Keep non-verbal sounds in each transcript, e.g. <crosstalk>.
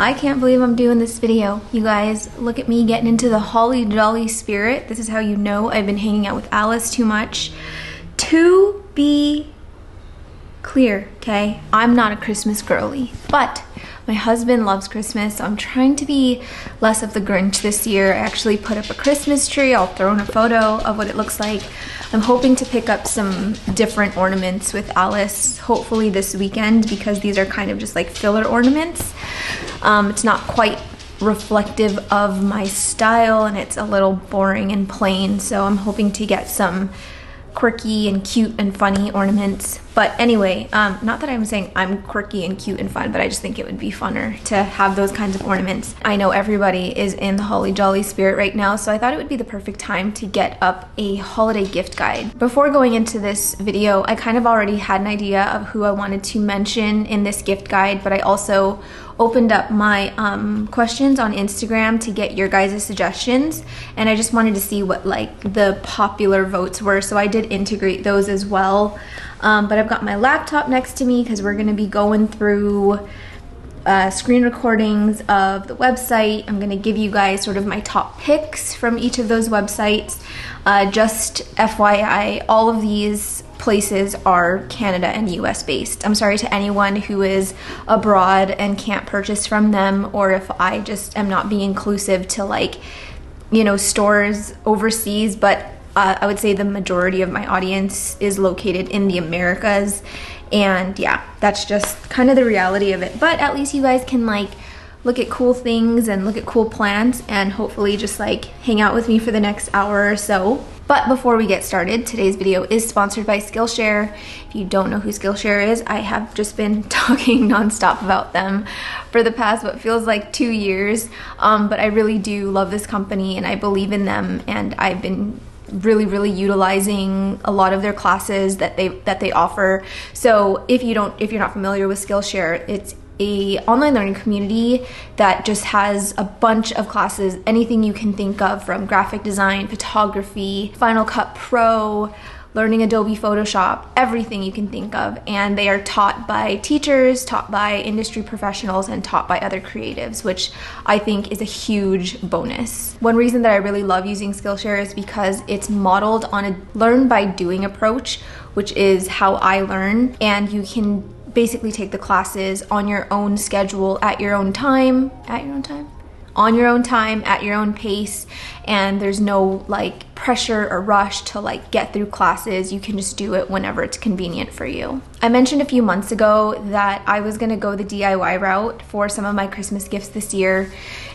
I can't believe I'm doing this video. You guys, look at me getting into the holly jolly spirit. This is how you know I've been hanging out with Alice too much. To be clear, okay? I'm not a Christmas girly, but my husband loves Christmas, so I'm trying to be less of the Grinch this year. I actually put up a Christmas tree. I'll throw in a photo of what it looks like. I'm hoping to pick up some different ornaments with Alice, hopefully this weekend, because these are kind of just like filler ornaments. Um, it's not quite reflective of my style and it's a little boring and plain, so I'm hoping to get some quirky and cute and funny ornaments. But anyway, um, not that I'm saying I'm quirky and cute and fun, but I just think it would be funner to have those kinds of ornaments. I know everybody is in the holly jolly spirit right now, so I thought it would be the perfect time to get up a holiday gift guide. Before going into this video, I kind of already had an idea of who I wanted to mention in this gift guide, but I also opened up my um, questions on Instagram to get your guys' suggestions, and I just wanted to see what like the popular votes were. So I did integrate those as well. Um, but I've got my laptop next to me because we're gonna be going through uh, screen recordings of the website. I'm gonna give you guys sort of my top picks from each of those websites. Uh, just FYI, all of these places are Canada and US based. I'm sorry to anyone who is abroad and can't purchase from them, or if I just am not being inclusive to like, you know, stores overseas, but uh, I would say the majority of my audience is located in the Americas. And yeah, that's just kind of the reality of it. But at least you guys can like look at cool things and look at cool plants and hopefully just like hang out with me for the next hour or so. But before we get started, today's video is sponsored by Skillshare. If you don't know who Skillshare is, I have just been <laughs> talking nonstop about them for the past what feels like two years. Um, but I really do love this company and I believe in them and I've been really really utilizing a lot of their classes that they that they offer so if you don't if you're not familiar with skillshare it's a online learning community that just has a bunch of classes anything you can think of from graphic design photography final cut pro learning Adobe Photoshop, everything you can think of. And they are taught by teachers, taught by industry professionals, and taught by other creatives, which I think is a huge bonus. One reason that I really love using Skillshare is because it's modeled on a learn by doing approach, which is how I learn. And you can basically take the classes on your own schedule at your own time. At your own time? on your own time at your own pace and there's no like pressure or rush to like get through classes you can just do it whenever it's convenient for you i mentioned a few months ago that i was going to go the diy route for some of my christmas gifts this year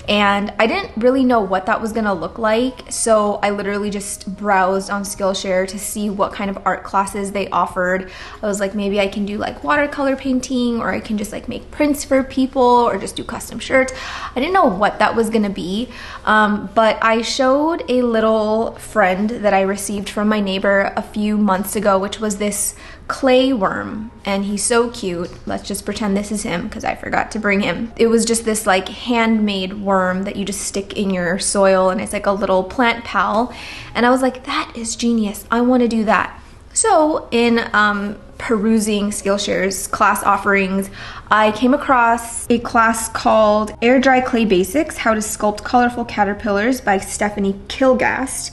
and I didn't really know what that was gonna look like. So I literally just browsed on Skillshare to see what kind of art classes they offered. I was like, maybe I can do like watercolor painting or I can just like make prints for people or just do custom shirts. I didn't know what that was gonna be, um, but I showed a little friend that I received from my neighbor a few months ago, which was this clay worm and he's so cute. Let's just pretend this is him because I forgot to bring him. It was just this like handmade worm that you just stick in your soil and it's like a little plant pal. And I was like, that is genius. I want to do that. So in um, perusing Skillshare's class offerings, I came across a class called Air Dry Clay Basics, How to Sculpt Colorful Caterpillars by Stephanie Kilgast.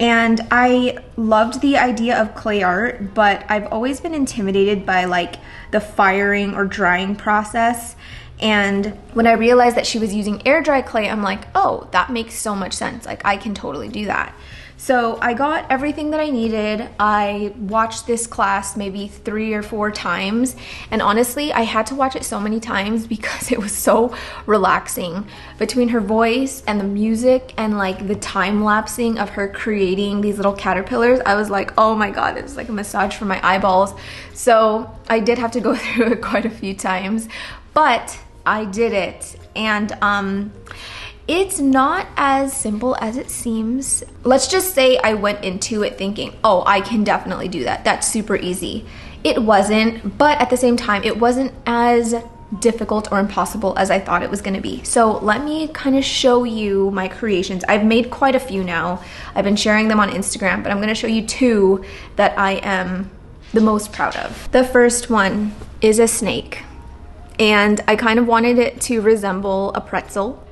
And I loved the idea of clay art, but I've always been intimidated by like the firing or drying process. And when I realized that she was using air dry clay, I'm like, oh, that makes so much sense. Like, I can totally do that. So I got everything that I needed. I watched this class maybe three or four times. And honestly, I had to watch it so many times <laughs> because it was so relaxing. Between her voice and the music and like the time lapsing of her creating these little caterpillars, I was like, oh my God, it was like a massage for my eyeballs. So I did have to go <laughs> through it quite a few times, but I did it. And um, it's not as simple as it seems. Let's just say I went into it thinking, oh, I can definitely do that. That's super easy. It wasn't, but at the same time, it wasn't as difficult or impossible as I thought it was gonna be. So let me kind of show you my creations. I've made quite a few now. I've been sharing them on Instagram, but I'm gonna show you two that I am the most proud of. The first one is a snake. and I kind of wanted it to resemble a pretzel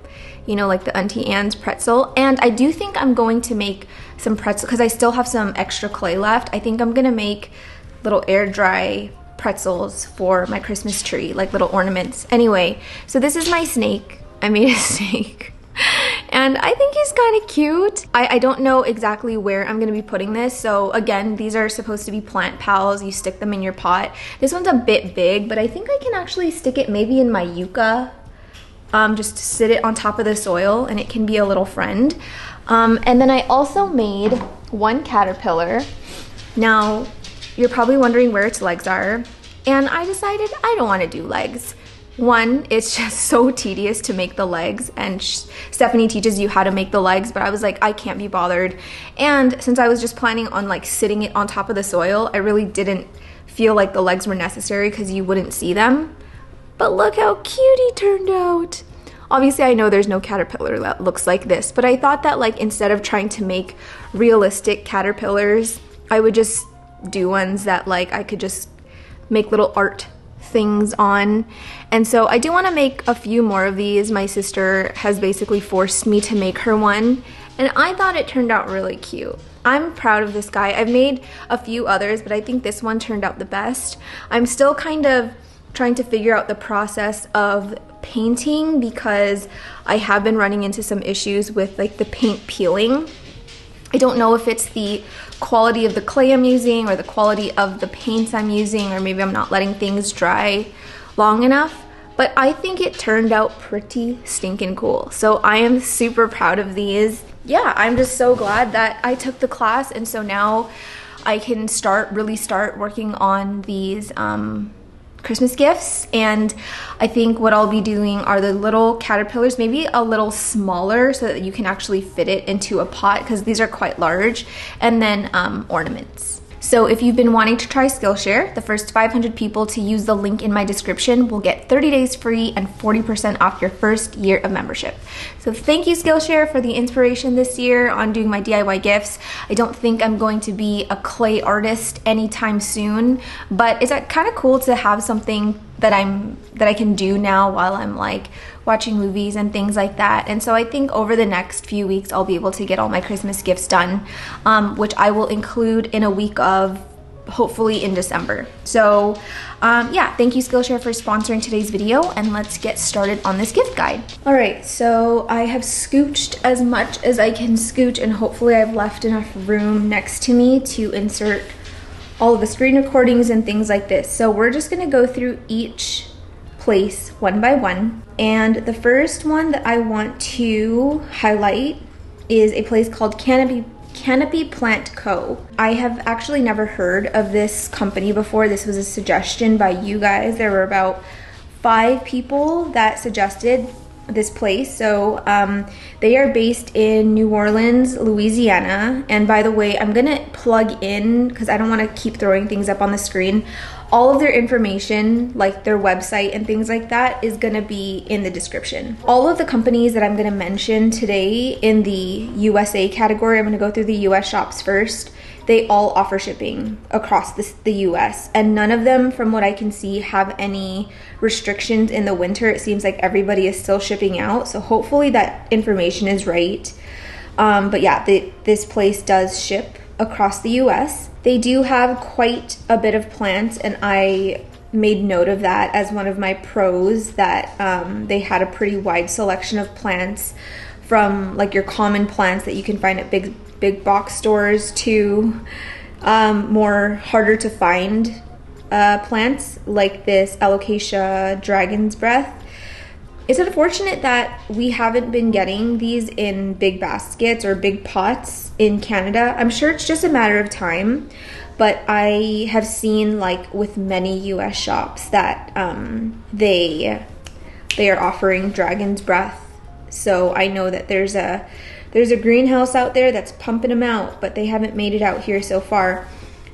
you know, like the Auntie Anne's pretzel. And I do think I'm going to make some pretzel because I still have some extra clay left. I think I'm gonna make little air dry pretzels for my Christmas tree, like little ornaments. Anyway, so this is my snake. I made a <laughs> snake. and I think he's kind of cute. I, I, don't know exactly where I'm gonna be putting this. So again, these are supposed to be plant pals. You stick them in your pot. This one's a bit big, but I think I can actually stick it maybe in my yucca um, just sit it on top of the soil and it can be a little friend. Um, and then I also made one caterpillar. Now, you're probably wondering where its legs are. And I decided I don't want to do legs. One, it's <laughs> just so tedious to make the legs, and Stephanie teaches you how to make the legs, but I was like, I can't be bothered. And since I was just planning on like sitting it on top of the soil, I really didn't feel like the legs were necessary because you wouldn't see them. But look how cute he turned out. Obviously, I know there's no caterpillar that looks like this, but I thought that like instead of trying to make realistic caterpillars, I would just do ones that like I could just make little art things on. And so I do want to make a few more of these. My sister has basically forced me to make her one, and I thought it turned out really cute. I'm proud of this guy. I've made a few others, but I think this one turned out the best. I'm still kind of trying to figure out the process of painting because I have been running into some issues with like the paint peeling. I don't know if it's the quality of the clay I'm using or the quality of the paints I'm using or maybe I'm not letting things dry long enough but I think it turned out pretty stinking cool. So I am super proud of these. Yeah, I'm just so glad that I took the class and so now I can start, really start working on these um, Christmas gifts. And I think what I'll be doing are the little caterpillars, maybe a little smaller so that you can actually fit it into a pot because these are quite large. And then um, ornaments. So if you've been wanting to try Skillshare, the first 500 people to use the link in my description will get 30 days free and 40% off your first year of membership. So thank you Skillshare for the inspiration this year on doing my DIY gifts. I don't think I'm going to be a clay artist anytime soon, but it's uh, kind of cool to have something that I'm that I can do now while I'm like watching movies and things like that. And so I think over the next few weeks, I'll be able to get all my Christmas gifts done, um, which I will include in a week of hopefully in December. So um, yeah, thank you Skillshare for sponsoring today's video and let's get started on this gift guide. All right, so I have scooched as much as I can scooch and hopefully I've left enough room next to me to insert all of the screen recordings and things like this. So we're just gonna go through each place one by one. And the first one that I want to highlight is a place called Canopy Canopy Plant Co. I have actually never heard of this company before. This was a suggestion by you guys. There were about five people that suggested this place. So um, they are based in New Orleans, Louisiana. And by the way, I'm gonna plug in, because I don't wanna keep throwing things up on the screen, all of their information, like their website and things like that, is gonna be in the description. All of the companies that I'm gonna mention today in the USA category, I'm gonna go through the US shops first they all offer shipping across the, the US. And none of them, from what I can see, have any restrictions in the winter. It seems like everybody is still shipping out. So hopefully that information is right. Um, but yeah, the, this place does ship across the US. They do have quite a bit of plants, and I made note of that as one of my pros that um, they had a pretty wide selection of plants from like your common plants that you can find at big big box stores to um, more harder to find uh, plants like this Alocasia Dragon's Breath. It's unfortunate that we haven't been getting these in big baskets or big pots in Canada. I'm sure it's just a matter of time, but I have seen like with many US shops that um, they they are offering Dragon's Breath. So I know that there's a there's a greenhouse out there that's pumping them out, but they haven't made it out here so far.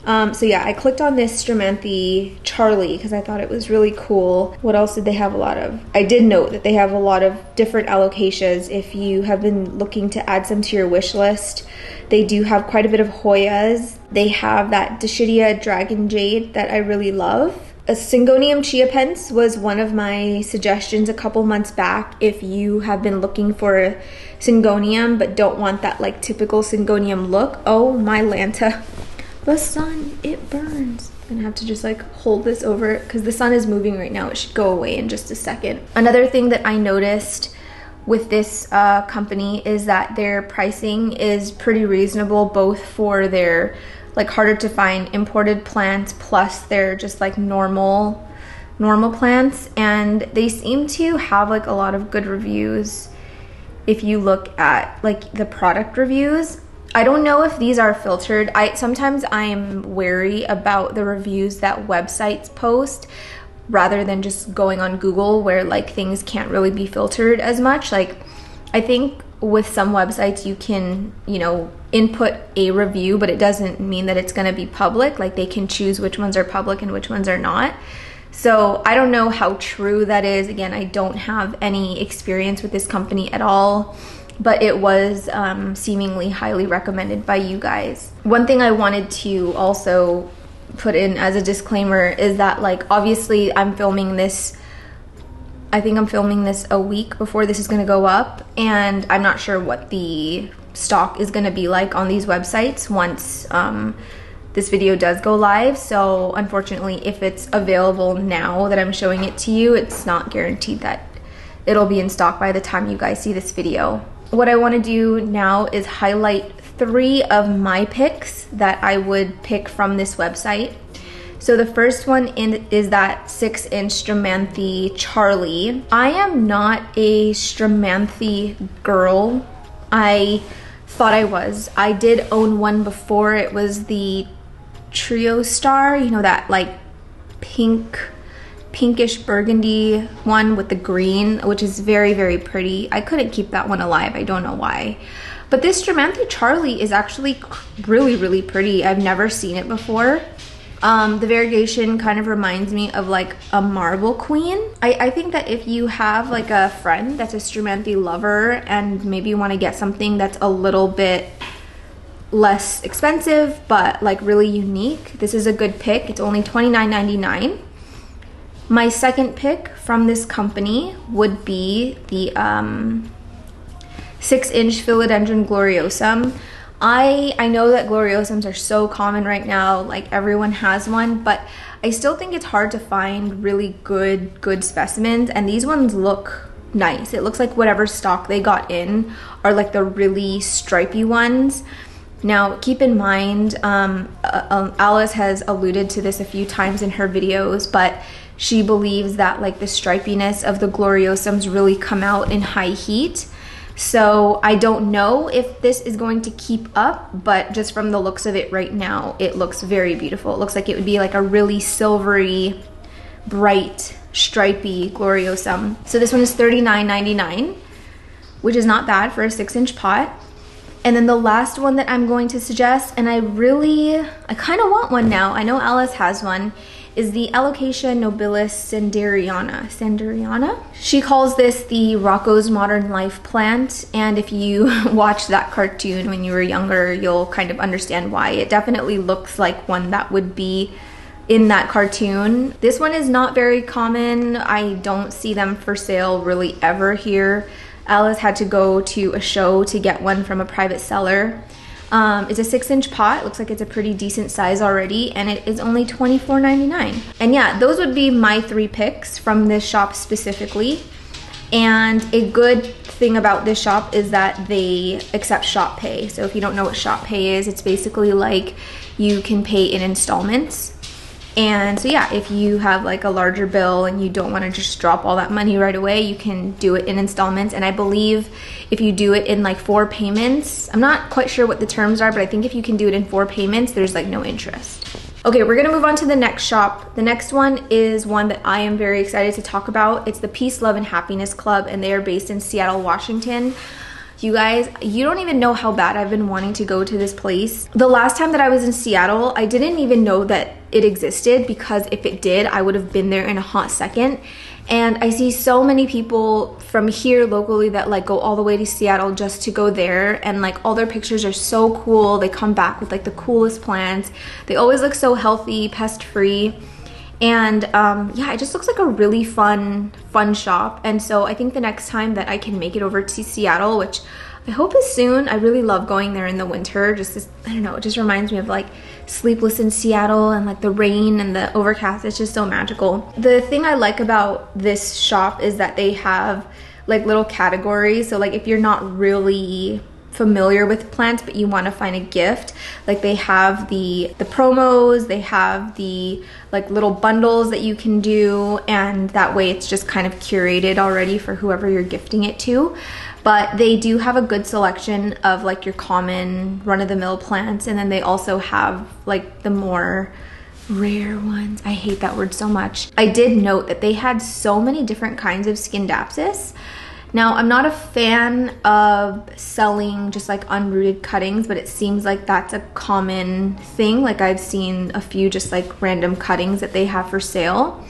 Um, so yeah, I clicked on this Stromanthe Charlie because I thought it was really cool. What else did they have a lot of? I did note that they have a lot of different alocasias. If you have been looking to add some to your wish list, they do have quite a bit of Hoyas. They have that Dischidia Dragon Jade that I really love. a Syngonium Chiapense was one of my suggestions a couple months back if you have been looking for Syngonium but don't want that like typical Syngonium look. Oh my Lanta. <laughs> The sun, it burns. I'm gonna have to just like hold this over because the sun is moving right now. It should go away in just a second. Another thing that I noticed with this uh, company is that their pricing is pretty reasonable both for their like harder to find imported plants plus they're just like normal normal plants and they seem to have like a lot of good reviews if you look at like the product reviews I don't know if these are filtered. I sometimes I'm wary about the reviews that websites post rather than just going on Google where like things can't really be filtered as much. Like I think with some websites you can, you know, input a review, but it doesn't mean that it's going to be public. Like they can choose which ones are public and which ones are not. So I don't know how true that is. Again, I don't have any experience with this company at all, but it was um, seemingly highly recommended by you guys. One thing I wanted to also put in as a disclaimer is that, like, obviously, I'm filming this I think I'm filming this a week before this is going to go up, and I'm not sure what the stock is going to be like on these websites once um, this video does go live. So, unfortunately, if it's available now that I'm showing it to you, it's not guaranteed that it'll be in stock by the time you guys see this video. What I want to do now is highlight three of my picks that I would pick from this website. So the first one in, is that six inch Stromanthe Charlie. I am not a Stromanthe girl. I thought I was. I did own one before. It was the Trio Star, you know, that like pink, pinkish burgundy one with the green, which is very, very pretty. I couldn't keep that one alive. I don't know why. But this Stromanthe Charlie is actually really, really pretty. I've never seen it before. Um, the variegation kind of reminds me of like a marble queen. I, I think that if you have like a friend that's a Stromanthe lover and maybe you want to get something that's a little bit less expensive but like really unique, this is a good pick. It's only $29.99. My second pick from this company would be the um, 6 inch Philodendron gloriosum. I I know that gloriosums are so common right now, like everyone has one, but I still think it's hard to find really good good specimens and these ones look nice. It looks like whatever stock they got in are like the really stripy ones. Now, keep in mind, um, uh, um, Alice has alluded to this a few times in her videos, but she believes that like the stripiness of the gloriosums really come out in high heat. So I don't know if this is going to keep up, but just from the looks of it right now, it looks very beautiful. It looks like it would be like a really silvery, bright, stripy gloriosum. So this one is $39.99, which is not bad for a six inch pot. And then the last one that I'm going to suggest, and I really, I kind of want one now. I know Alice has one is the Alocasia nobilis sanderiana. Sanderiana? She calls this the Rocko's Modern Life plant, and if you <laughs> watched that cartoon when you were younger, you'll kind of understand why. It definitely looks like one that would be in that cartoon. This one is not very common. I don't see them for sale really ever here. Alice had to go to a show to get one from a private seller. Um, it's a six inch pot. Looks like it's a pretty decent size already and it is only $24.99. And yeah, those would be my three picks from this shop specifically. And a good thing about this shop is that they accept shop pay. So if you don't know what shop pay is, it's basically like you can pay in installments and so yeah, if you have like a larger bill and you don't want to just drop all that money right away, you can do it in installments. And I believe if you do it in like four payments, I'm not quite sure what the terms are, but I think if you can do it in four payments, there's like no interest. Okay, we're gonna move on to the next shop. The next one is one that I am very excited to talk about. It's the Peace, Love, and Happiness Club, and they are based in Seattle, Washington. You guys, you don't even know how bad I've been wanting to go to this place. The last time that I was in Seattle, I didn't even know that it existed because if it did, I would have been there in a hot second. And I see so many people from here locally that like go all the way to Seattle just to go there and like all their pictures are so cool. They come back with like the coolest plants. They always look so healthy, pest free. And um, yeah, it just looks like a really fun, fun shop. And so I think the next time that I can make it over to Seattle, which I hope is soon. I really love going there in the winter. Just this, I don't know, it just reminds me of like sleepless in Seattle and like the rain and the overcast. It's just so magical. The thing I like about this shop is that they have like little categories. So like if you're not really familiar with plants but you want to find a gift. Like they have the the promos they have the like little bundles that you can do and that way it's just kind of curated already for whoever you're gifting it to. But they do have a good selection of like your common run-of-the-mill plants and then they also have like the more rare ones. I hate that word so much. I did note that they had so many different kinds of scindapsus now, I'm not a fan of selling just like unrooted cuttings, but it seems like that's a common thing. Like I've seen a few just like random cuttings that they have for sale.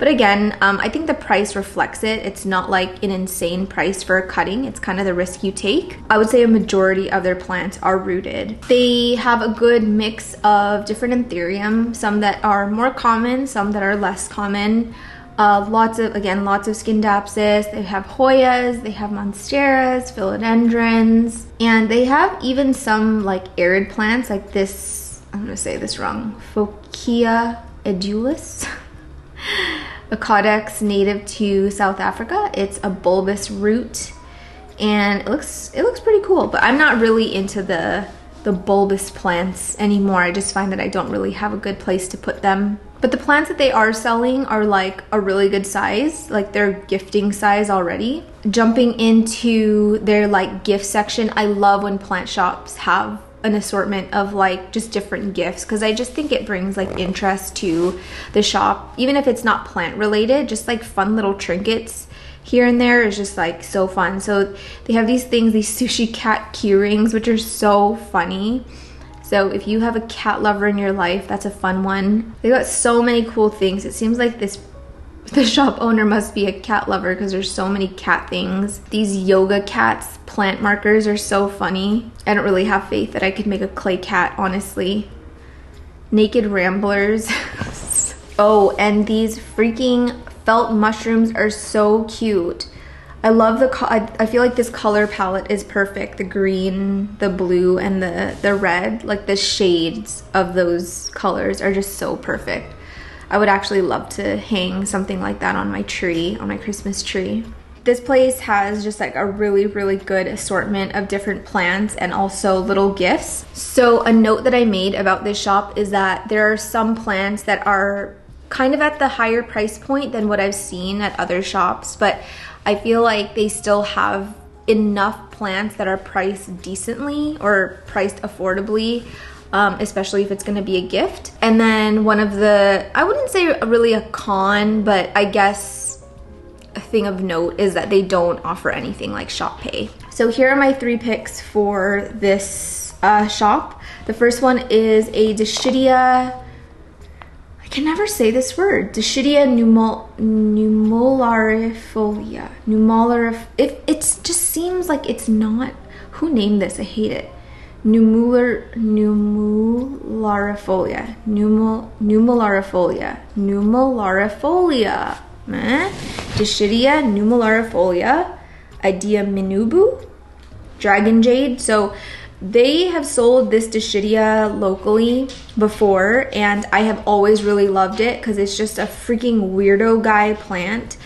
But again, um, I think the price reflects it. It's not like an insane price for a cutting. It's kind of the risk you take. I would say a majority of their plants are rooted. They have a good mix of different anthurium, some that are more common, some that are less common. Uh, lots of, again, lots of scindapsus. They have Hoyas, they have Monsteras, philodendrons, and they have even some like arid plants like this, I'm gonna say this wrong, Fockea edulis. <laughs> a caudex native to South Africa. It's a bulbous root and it looks it looks pretty cool, but I'm not really into the the bulbous plants anymore. I just find that I don't really have a good place to put them. But the plants that they are selling are like a really good size, like they're gifting size already. Jumping into their like gift section, I love when plant shops have an assortment of like just different gifts because I just think it brings like interest to the shop. Even if it's not plant related just like fun little trinkets here and there is just like so fun. So they have these things these sushi cat key rings which are so funny so if you have a cat lover in your life that's a fun one they got so many cool things it seems like this <laughs> the shop owner must be a cat lover because there's so many cat things. These yoga cats plant markers are so funny. I don't really have faith that I could make a clay cat, honestly. Naked ramblers. <laughs> oh, and these freaking felt mushrooms are so cute. I love the, I, I feel like this color palette is perfect. The green, the blue, and the, the red, like the shades of those colors are just so perfect. I would actually love to hang something like that on my tree, on my Christmas tree. This place has just like a really, really good assortment of different plants and also little gifts. So a note that I made about this shop is that there are some plants that are kind of at the higher price point than what I've seen at other shops, but I feel like they still have enough plants that are priced decently or priced affordably um, especially if it's gonna be a gift. And then one of the, I wouldn't say really a con, but I guess a thing of note is that they don't offer anything like shop pay. So here are my three picks for this uh, shop. The first one is a Dischidia, I can never say this word, Dischidia numul, numularifolia. Numularif, it, it just seems like it's not, who named this? I hate it. Numular, numularifolia, numul, numularifolia, numularifolia, eh? Dischidia numularifolia, Idea minubu, Dragon Jade. So they have sold this Dischidia locally before, and I have always really loved it because it's just a freaking weirdo guy plant.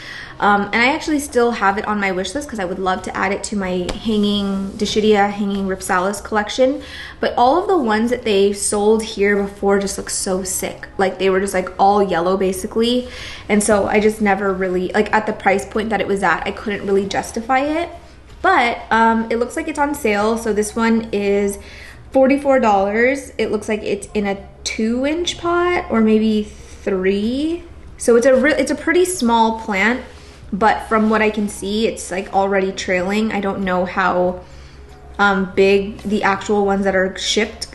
Um, and I actually still have it on my wish list because I would love to add it to my hanging Dischidia hanging Rhipsalis collection. But all of the ones that they sold here before just look so sick. Like they were just like all yellow basically. And so I just never really, like at the price point that it was at, I couldn't really justify it. But um, it looks like it's on sale. So this one is $44. It looks like it's in a two inch pot or maybe three. So it's a it's a pretty small plant but from what I can see, it's like already trailing. I don't know how um, big the actual ones that are shipped,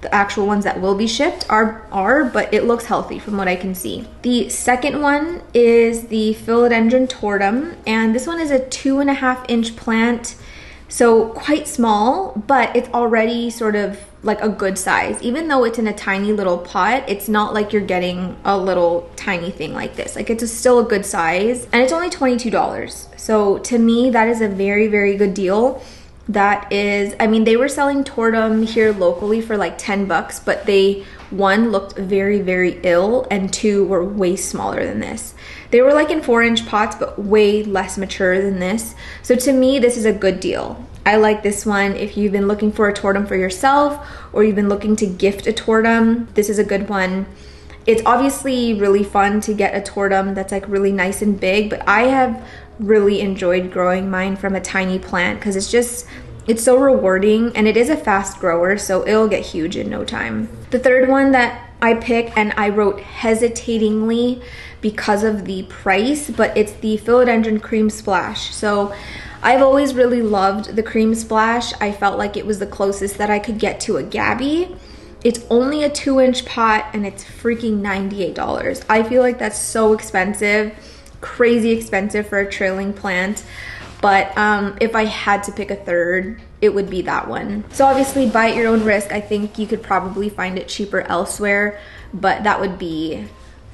the actual ones that will be shipped are, are, but it looks healthy from what I can see. The second one is the Philodendron tortum, and this one is a two and a half inch plant. So quite small, but it's already sort of like a good size. Even though it's in a tiny little pot, it's not like you're getting a little tiny thing like this. Like it's a, still a good size and it's only $22. So to me, that is a very, very good deal. That is, I mean, they were selling Tortum here locally for like 10 bucks, but they, one, looked very, very ill and two, were way smaller than this. They were like in four inch pots, but way less mature than this. So to me, this is a good deal. I like this one if you've been looking for a tortum for yourself or you've been looking to gift a tortum. This is a good one. It's obviously really fun to get a tortum that's like really nice and big, but I have really enjoyed growing mine from a tiny plant because it's just it's so rewarding and it is a fast grower, so it'll get huge in no time. The third one that I pick and I wrote hesitatingly because of the price, but it's the Philodendron Cream Splash. So I've always really loved the Cream Splash. I felt like it was the closest that I could get to a Gabby. It's only a two inch pot and it's freaking $98. I feel like that's so expensive, crazy expensive for a trailing plant. But um, if I had to pick a third, it would be that one. So obviously buy at your own risk. I think you could probably find it cheaper elsewhere, but that would be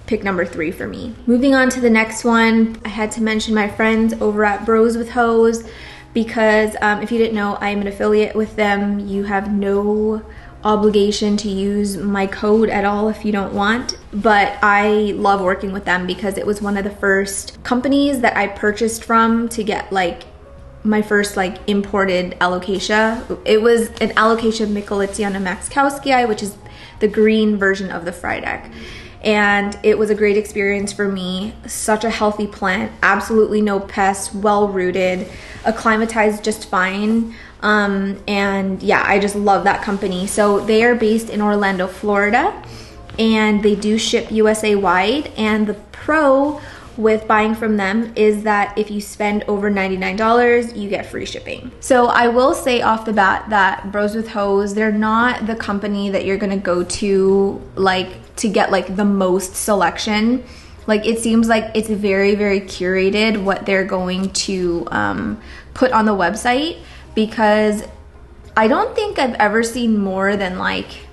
pick number three for me. Moving on to the next one, I had to mention my friends over at Bros with Hoes because um, if you didn't know, I'm an affiliate with them. You have no obligation to use my code at all if you don't want but I love working with them because it was one of the first companies that I purchased from to get like my first like imported alocasia. It was an alocasia micholitziana maxkowskii which is the green version of the frydek and it was a great experience for me. Such a healthy plant, absolutely no pests, well rooted, acclimatized just fine. Um, and yeah, I just love that company. So they are based in Orlando, Florida, and they do ship USA wide. And the pro with buying from them is that if you spend over $99, you get free shipping. So I will say off the bat that Bros with Hoes, they're not the company that you're gonna go to like to get like the most selection. Like it seems like it's very, very curated what they're going to um, put on the website because I don't think I've ever seen more than like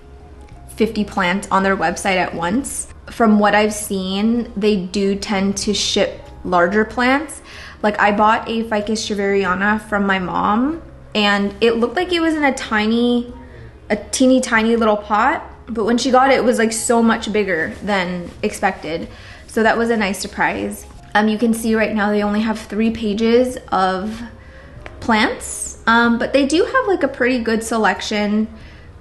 50 plants on their website at once from what I've seen, they do tend to ship larger plants. Like I bought a Ficus shaveriana from my mom and it looked like it was in a tiny, a teeny tiny little pot. But when she got it, it was like so much bigger than expected. So that was a nice surprise. Um, you can see right now they only have three pages of plants, um, but they do have like a pretty good selection.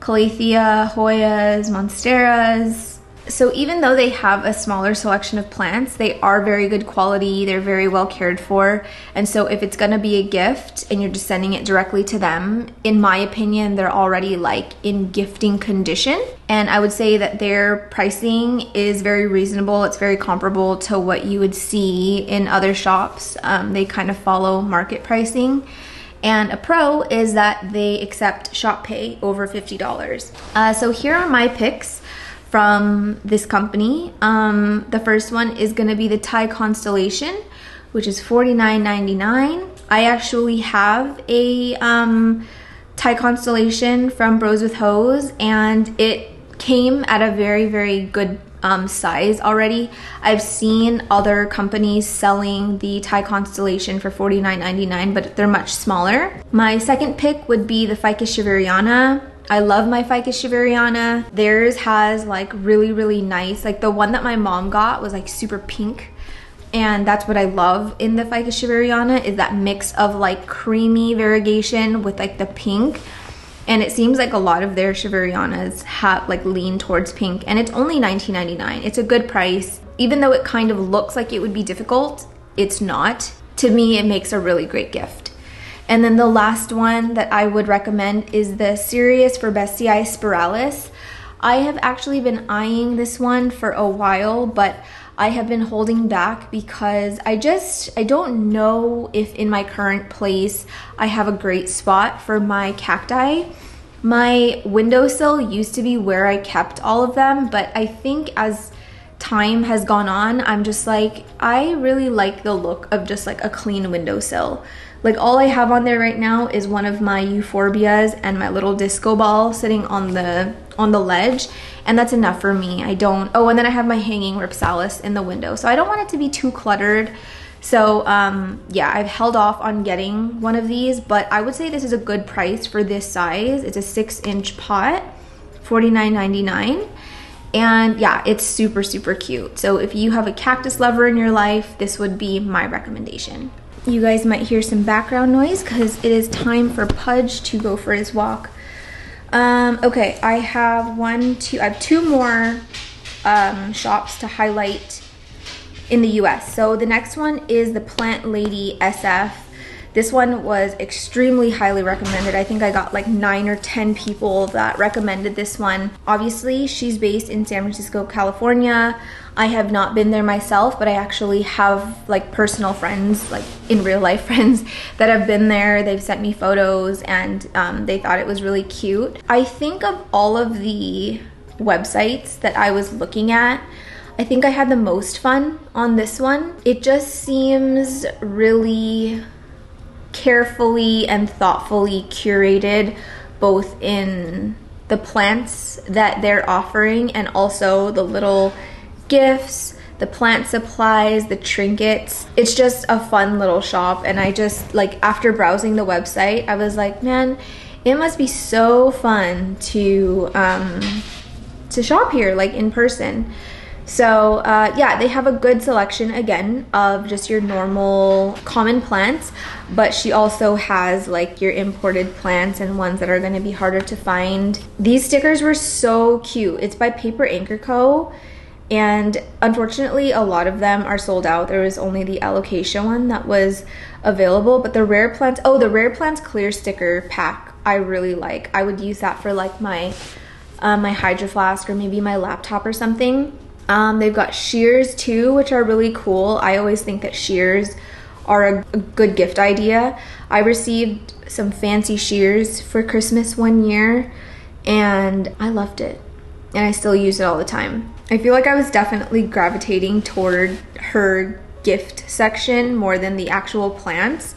Calathea, Hoyas, Monsteras, so even though they have a smaller selection of plants, they are very good quality, they're very well cared for. And so if it's gonna be a gift and you're just sending it directly to them, in my opinion, they're already like in gifting condition. And I would say that their pricing is very reasonable. It's very comparable to what you would see in other shops. Um, they kind of follow market pricing. And a pro is that they accept shop pay over $50. Uh, so here are my picks from this company. Um, the first one is gonna be the Thai Constellation, which is $49.99. I actually have a um, Thai Constellation from Bros with Hoes, and it came at a very, very good um, size already. I've seen other companies selling the Thai Constellation for $49.99, but they're much smaller. My second pick would be the Ficus shaveriana. I love my Ficus shaveriana. Theirs has like really, really nice, like the one that my mom got was like super pink. And that's what I love in the Ficus shaveriana is that mix of like creamy variegation with like the pink. And it seems like a lot of their shaverianas have like lean towards pink and it's only $19.99. It's a good price. Even though it kind of looks like it would be difficult, it's not. To me, it makes a really great gift. And then the last one that I would recommend is the Cereus Forbesii spiralis. I have actually been eyeing this one for a while, but I have been holding back because I just I don't know if in my current place I have a great spot for my cacti. My windowsill used to be where I kept all of them, but I think as time has gone on, I'm just like I really like the look of just like a clean windowsill. Like all I have on there right now is one of my euphorbias and my little disco ball sitting on the on the ledge and that's enough for me. I don't, oh, and then I have my hanging rhipsalis in the window. So I don't want it to be too cluttered. So um, yeah, I've held off on getting one of these, but I would say this is a good price for this size. It's a six inch pot, $49.99. And yeah, it's super, super cute. So if you have a cactus lover in your life, this would be my recommendation. You guys might hear some background noise because it is time for Pudge to go for his walk. Um, okay, I have one, two, I have two more um, shops to highlight in the US. So the next one is the Plant Lady SF. This one was extremely highly recommended. I think I got like nine or 10 people that recommended this one. Obviously, she's based in San Francisco, California. I have not been there myself, but I actually have like personal friends, like in real life <laughs> friends that have been there. They've sent me photos and um, they thought it was really cute. I think of all of the websites that I was looking at, I think I had the most fun on this one. It just seems really carefully and thoughtfully curated, both in the plants that they're offering and also the little gifts, the plant supplies, the trinkets. It's just a fun little shop. And I just, like, after browsing the website, I was like, man, it must be so fun to, um, to shop here, like in person. So uh, yeah, they have a good selection again of just your normal common plants, but she also has like your imported plants and ones that are going to be harder to find. These stickers were so cute. It's by Paper Anchor Co and unfortunately a lot of them are sold out there was only the allocation one that was available but the rare plants oh the rare plants clear sticker pack i really like i would use that for like my uh, my hydro flask or maybe my laptop or something um, they've got shears too which are really cool i always think that shears are a, a good gift idea i received some fancy shears for christmas one year and i loved it and i still use it all the time I feel like I was definitely gravitating toward her gift section more than the actual plants.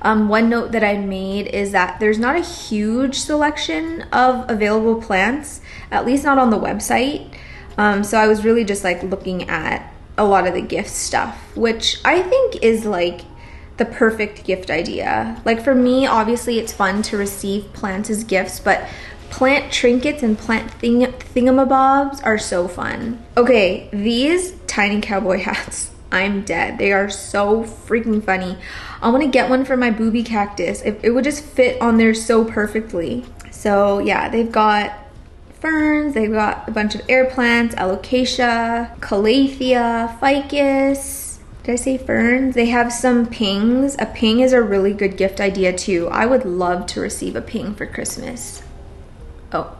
Um, one note that I made is that there's not a huge selection of available plants, at least not on the website. Um, so I was really just like looking at a lot of the gift stuff, which I think is like the perfect gift idea. Like for me, obviously it's fun to receive plants as gifts, but plant trinkets and plant thing thingamabobs are so fun. Okay, these tiny cowboy <laughs> hats. I'm dead. They are so freaking funny. I want to get one for my booby cactus. It, it would just fit on there so perfectly. So yeah, they've got ferns, they've got a bunch of air plants, alocasia, calathea, ficus. Did I say ferns? They have some pings. A ping is a really good gift idea too. I would love to receive a ping for Christmas. Oh,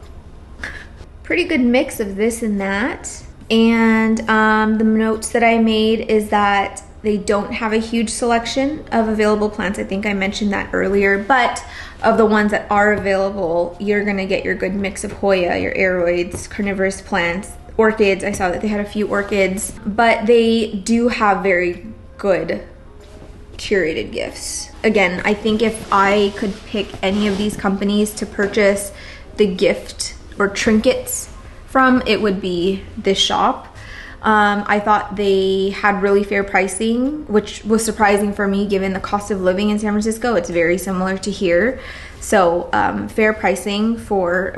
<laughs> pretty good mix of this and that. And um, the notes that I made is that they don't have a huge selection of available plants. I think I mentioned that earlier, but of the ones that are available, you're gonna get your good mix of Hoya, your aroids, carnivorous plants, orchids. I saw that they had a few orchids, but they do have very good curated gifts. Again, I think if I could pick any of these companies to purchase the gift or trinkets from, it would be this shop. Um, I thought they had really fair pricing, which was surprising for me given the cost of living in San Francisco. It's very similar to here. So, um, fair pricing for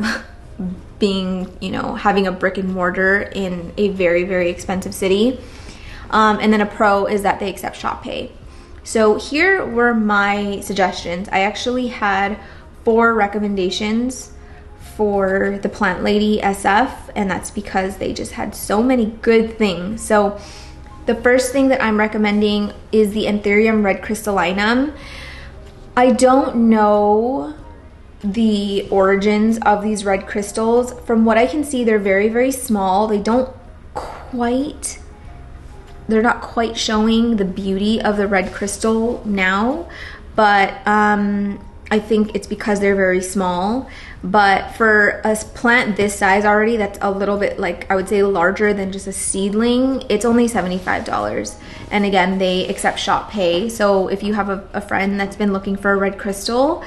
<laughs> being, you know, having a brick and mortar in a very, very expensive city. Um, and then a pro is that they accept Shop Pay. So, here were my suggestions. I actually had four recommendations for the Plant Lady SF, and that's because they just had so many good things. So, the first thing that I'm recommending is the Anthurium red crystallinum. I don't know the origins of these red crystals. From what I can see, they're very, very small. They don't quite, they're not quite showing the beauty of the red crystal now, but um, I think it's because they're very small. But for a plant this size already, that's a little bit like I would say larger than just a seedling, it's only $75. And again, they accept shop pay. So if you have a, a friend that's been looking for a red crystal,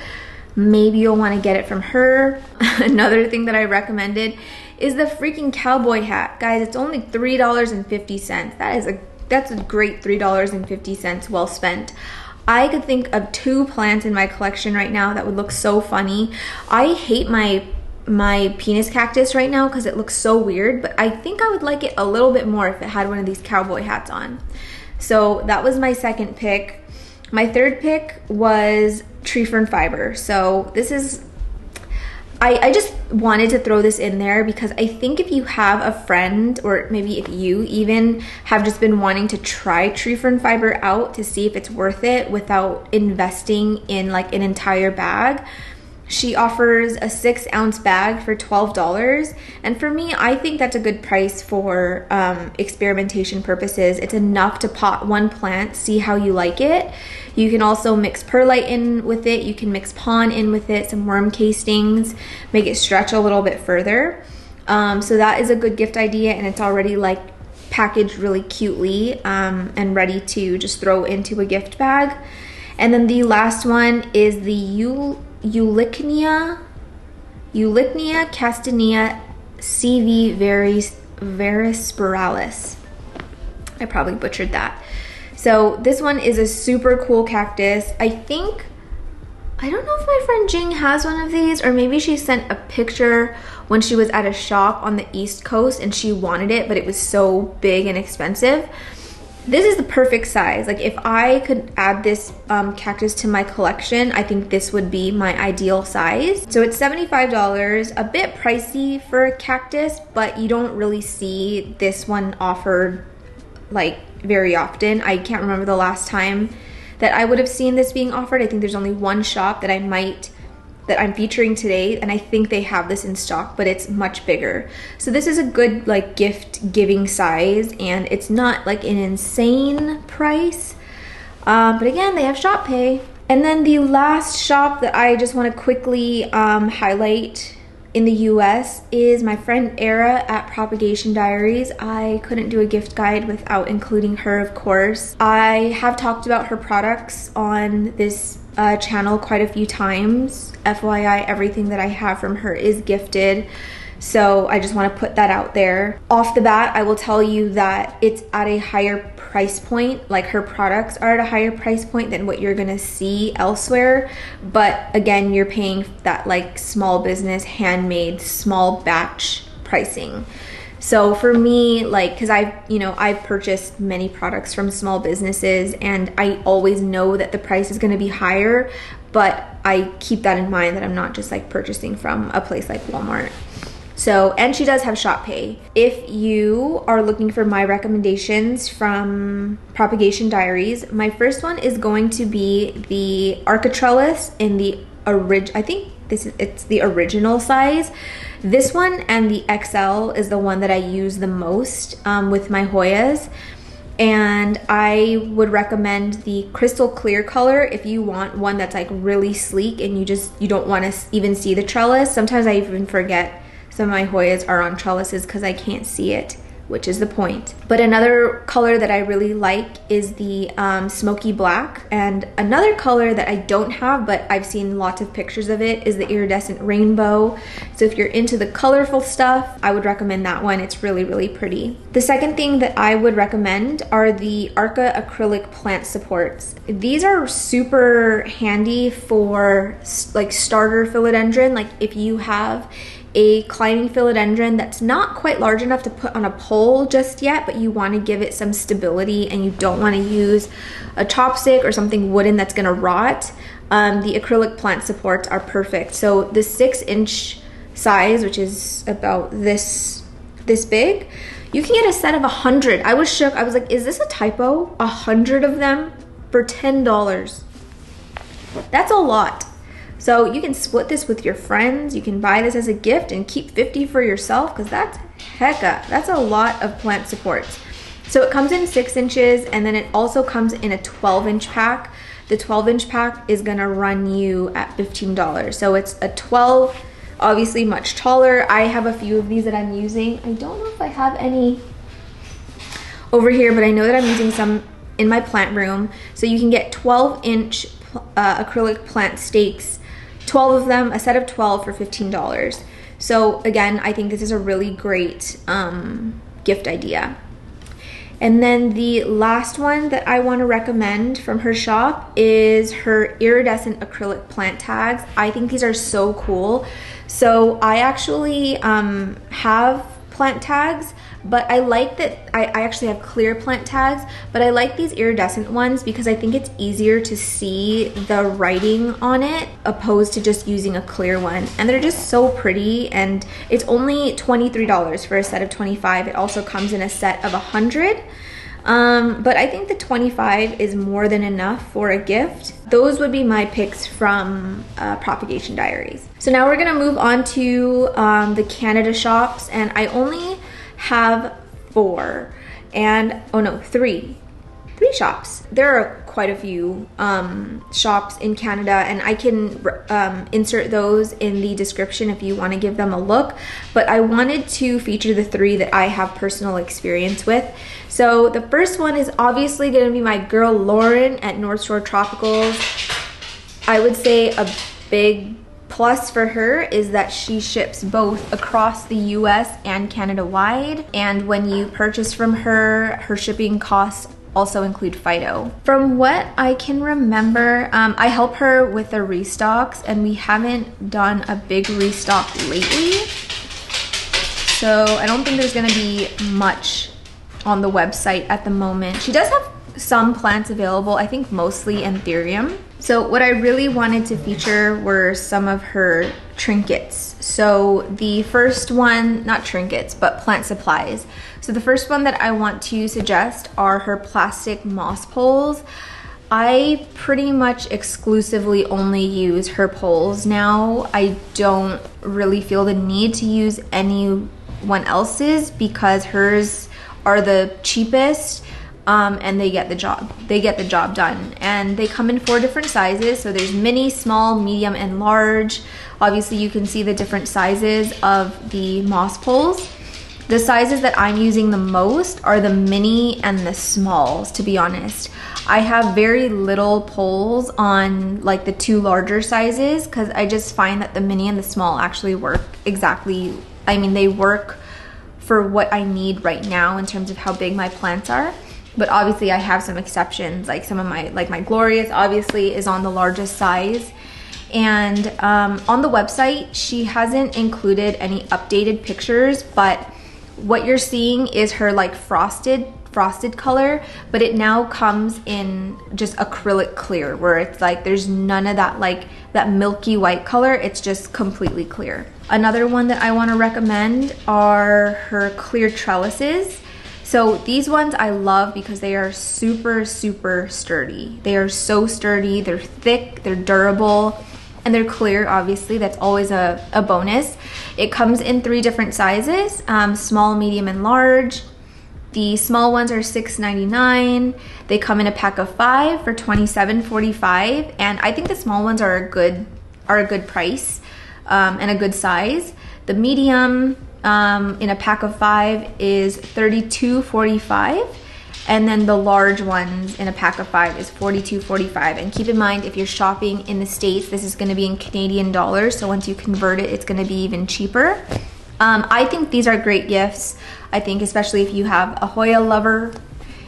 maybe you'll want to get it from her. <laughs> Another thing that I recommended is the freaking cowboy hat. Guys, it's only $3.50. That is a that's a great $3.50 well spent. I could think of two plants in my collection right now that would look so funny. I hate my my penis cactus right now because it looks so weird, but I think I would like it a little bit more if it had one of these cowboy hats on. So that was my second pick. My third pick was tree fern fiber. So this is I, I just wanted to throw this in there because I think if you have a friend or maybe if you even have just been wanting to try tree fern fiber out to see if it's worth it without investing in like an entire bag, she offers a six ounce bag for $12. And for me, I think that's a good price for um, experimentation purposes. It's enough to pot one plant, see how you like it. You can also mix perlite in with it. You can mix pon in with it, some worm castings, make it stretch a little bit further. Um, so that is a good gift idea and it's already like packaged really cutely um, and ready to just throw into a gift bag. And then the last one is the Yule Eulychnia, Eulychnia castanea CV veris, varispiralis. I probably butchered that. So this one is a super cool cactus. I think, I don't know if my friend Jing has one of these or maybe she sent a picture when she was at a shop on the East Coast and she wanted it, but it was so big and expensive this is the perfect size. Like if I could add this um, cactus to my collection, I think this would be my ideal size. So it's $75, a bit pricey for a cactus, but you don't really see this one offered like very often. I can't remember the last time that I would have seen this being offered. I think there's only one shop that I might that I'm featuring today and I think they have this in stock but it's much bigger. So this is a good like gift giving size and it's not like an insane price. Um, but again, they have shop pay. And then the last shop that I just want to quickly um, highlight in the US is my friend Era at Propagation Diaries. I couldn't do a gift guide without including her, of course. I have talked about her products on this uh, channel quite a few times. FYI, everything that I have from her is gifted. So I just want to put that out there. Off the bat, I will tell you that it's at a higher price point. Like her products are at a higher price point than what you're to see elsewhere. But again, you're paying that like small business, handmade, small batch pricing. So for me, like, cause I've, you know, I've purchased many products from small businesses and I always know that the price is gonna be higher, but I keep that in mind that I'm not just like purchasing from a place like Walmart. So, and she does have shop pay. If you are looking for my recommendations from Propagation Diaries, my first one is going to be the Architrellus in the orig I think this is it's the original size. This one and the XL is the one that I use the most um, with my Hoyas. And I would recommend the crystal clear color if you want one that's like really sleek and you just, you don't want to even see the trellis. Sometimes I even forget some of my Hoyas are on trellises because I can't see it which is the point. But another color that I really like is the um, smoky black. And another color that I don't have, but I've seen lots of pictures of it, is the iridescent rainbow. So if you're into the colorful stuff, I would recommend that one. It's really, really pretty. The second thing that I would recommend are the Arca acrylic plant supports. These are super handy for like starter philodendron. Like if you have a climbing philodendron that's not quite large enough to put on a pole just yet, but you want to give it some stability and you don't want to use a chopstick or something wooden that's going to rot, um, the acrylic plant supports are perfect. So the six inch size, which is about this, this big, you can get a set of a hundred. I was shook. I was like, is this a typo? A hundred of them for $10. That's a lot. So you can split this with your friends. You can buy this as a gift and keep 50 for yourself because that's hecka. That's a lot of plant supports. So it comes in six inches and then it also comes in a 12 inch pack. the 12 inch pack is gonna run you at $15. So it's a 12, obviously much taller. I have a few of these that I'm using. I don't know if I have any over here, but I know that I'm using some in my plant room. So you can get 12 inch uh, acrylic plant stakes, 12 of them, a set of 12 for $15. So again, I think this is a really great um, gift idea. And then the last one that I want to recommend from her shop is her iridescent acrylic plant tags. I think these are so cool. So I actually um, have plant tags but I like that I, I, actually have clear plant tags, but I like these iridescent ones because I think it's easier to see the writing on it opposed to just using a clear one. And they're just so pretty and it's only $23 for a set of 25. It also comes in a set of 100. Um, but I think the 25 is more than enough for a gift. Those would be my picks from uh, Propagation Diaries. So now we're gonna move on to um, the Canada shops and I only have four and oh no, three. Three shops. There are quite a few um, shops in Canada, and I can um, insert those in the description if you want to give them a look. But I wanted to feature the three that I have personal experience with. So the first one is obviously going to be my girl Lauren at North Shore Tropicals. I would say a big plus for her is that she ships both across the US and Canada wide. And when you purchase from her, her shipping costs also include phyto. From what I can remember, um, I help her with the restocks and we haven't done a big restock lately. So I don't think there's gonna be much on the website at the moment. She does have some plants available, I think mostly Anthurium. So what I really wanted to feature were some of her trinkets. So the first one, not trinkets, but plant supplies. So the first one that I want to suggest are her plastic moss poles. I pretty much exclusively only use her poles now. I don't really feel the need to use anyone else's because hers are the cheapest um, and they get the job. They get the job done. And they come in four different sizes. So there's mini, small, medium, and large. Obviously you can see the different sizes of the moss poles. The sizes that I'm using the most are the mini and the smalls, to be honest. I have very little poles on like the two larger sizes because I just find that the mini and the small actually work exactly, I mean, they work for what I need right now in terms of how big my plants are but obviously I have some exceptions like some of my like my glorious obviously is on the largest size. And um, on the website she hasn't included any updated pictures but what you're seeing is her like frosted frosted color but it now comes in just acrylic clear where it's like there's none of that like that milky white color. It's just completely clear. Another one that I want to recommend are her clear trellises so these ones I love because they are super, super sturdy. They are so sturdy, they're thick, they're durable, and they're clear, obviously. That's always a, a bonus. It comes in three different sizes, um, small, medium, and large. The small ones are $6.99. They come in a pack of five for $27.45. And I think the small ones are a good, are a good price um, and a good size. The medium um, in a pack of five is $32.45 and then the large ones in a pack of five is $42.45 and keep in mind if you're shopping in the states this is going to be in Canadian dollars so once you convert it it's going to be even cheaper. Um, I think these are great gifts. I think especially if you have a Hoya lover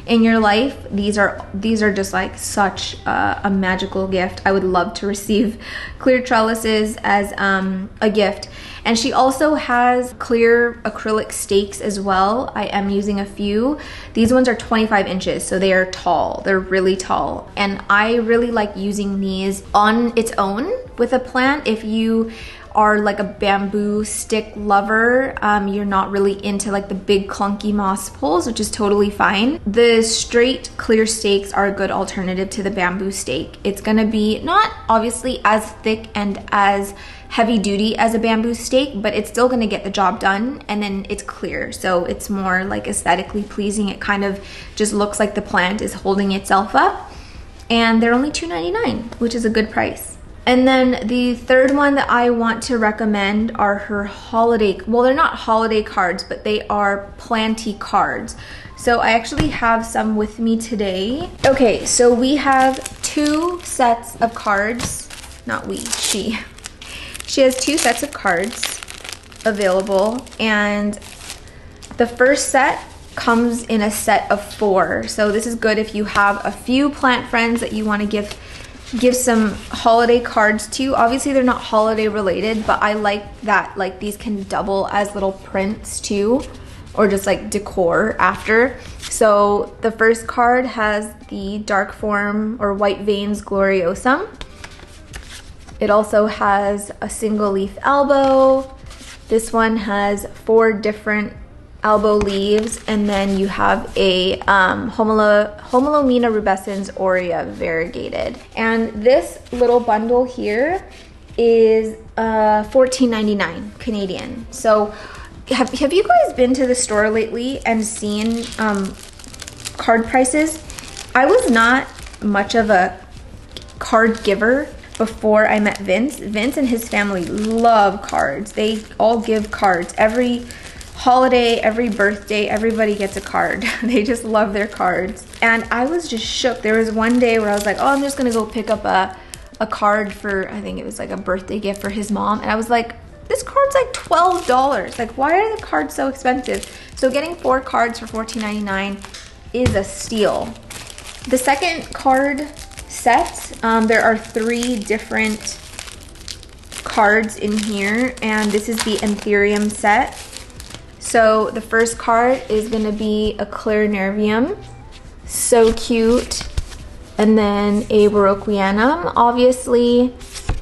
in your life these are these are just like such a, a magical gift. I would love to <laughs> receive clear trellises as um, a gift and she also has clear acrylic stakes as well. I am using a few. These ones are 25 inches, so they are tall. They're really tall. And I really like using these on its own with a plant. If you are like a bamboo stick lover, um, you're not really into like the big clunky moss poles, which is totally fine. The straight clear stakes are a good alternative to the bamboo stake. It's gonna be not obviously as thick and as heavy duty as a bamboo stake, but it's still gonna get the job done and then it's clear. So it's more like aesthetically pleasing. It kind of just looks like the plant is holding itself up. and they're only $2.99, which is a good price. And then the third one that I want to recommend are her holiday, well, they're not holiday cards, but they are planty cards. So I actually have some with me today. Okay, so we have two sets of cards, not we, she. She has two sets of cards available and the first set comes in a set of four. So this is good if you have a few plant friends that you want to give give some holiday cards to. Obviously they're not holiday related, but I like that like these can double as little prints too or just like decor after. So the first card has the dark form or white veins gloriosum. It also has a single leaf albo. This one has four different albo leaves, and then you have a um, Homolo, Homalomena rubescens aurea variegated. And this little bundle here is uh, $14.99 Canadian. So have, have you guys been to the store lately and seen um, card prices? I was not much of a card giver before I met Vince. Vince and his family love cards. They all give cards every holiday, every birthday, everybody gets a card. <laughs> they just love their cards. And I was just shook. There was one day where I was like, oh, I'm just gonna go pick up a, a card for, I think it was like a birthday gift for his mom. And I was like, this card's like $12. Like, why are the cards so expensive? So getting four cards for $14.99 is a steal. The second card set, um, there are three different cards in here, and this is the Anthurium set. So the first card is gonna be a Clarinervium. So cute. And then a Warocqueanum, obviously.